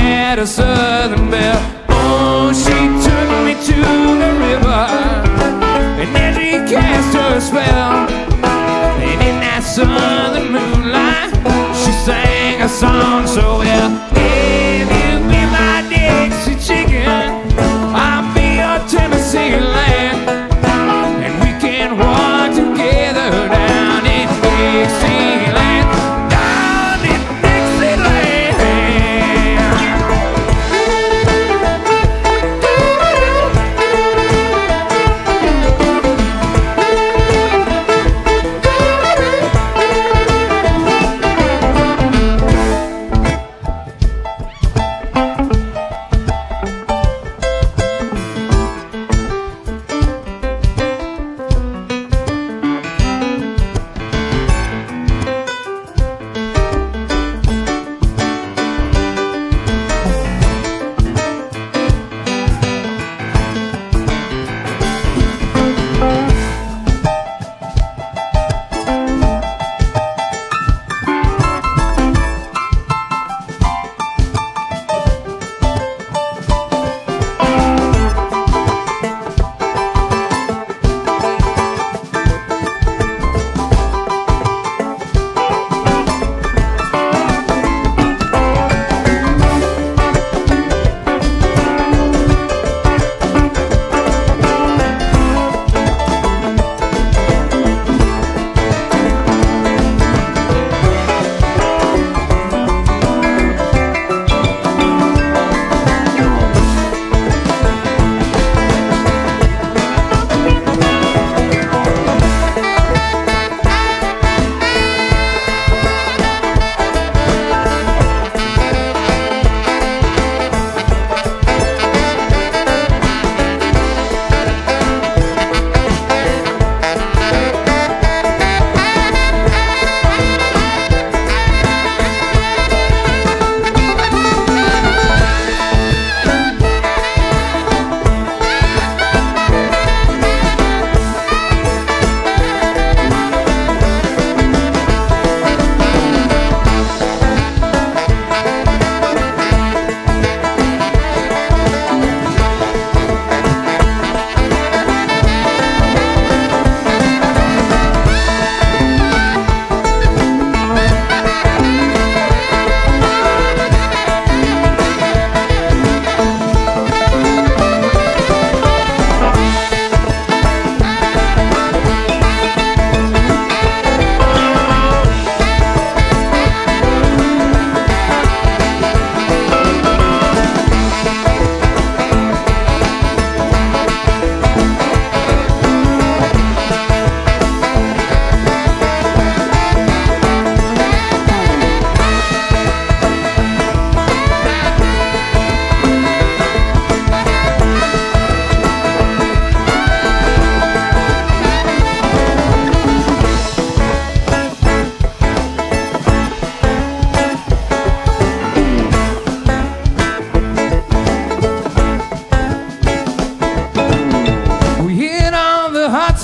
met a southern belle. Oh, she took me to the river, and then she cast her spell. And in that southern moonlight, she sang a song so well.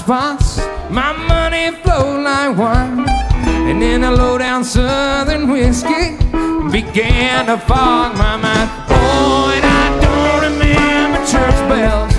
Spots. My money flowed like wine. And then a low down southern whiskey began to fog my mind. Oh, and I don't remember church bells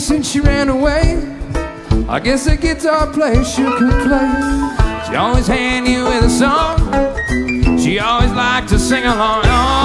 she ran away. I guess the guitar player she could play. She always hand you with a song. She always liked to sing along. Oh,